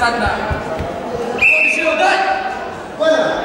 Sanda. What is your.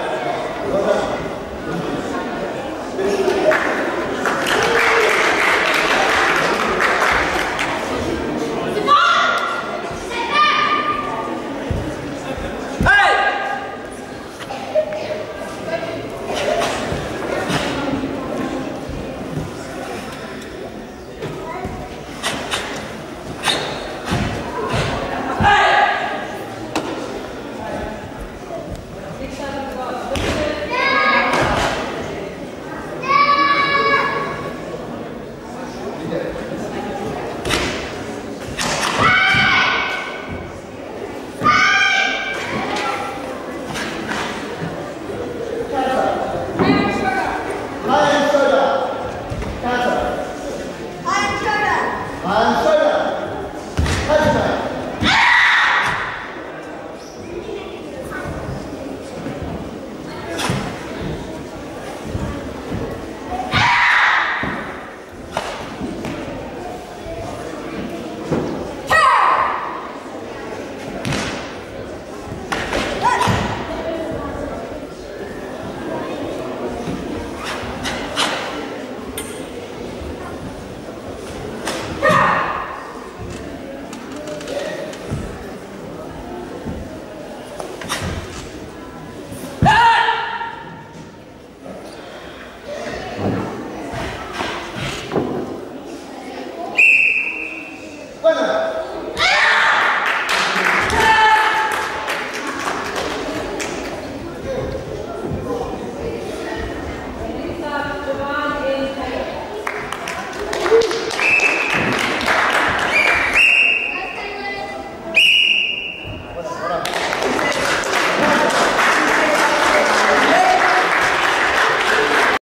만 Bueno,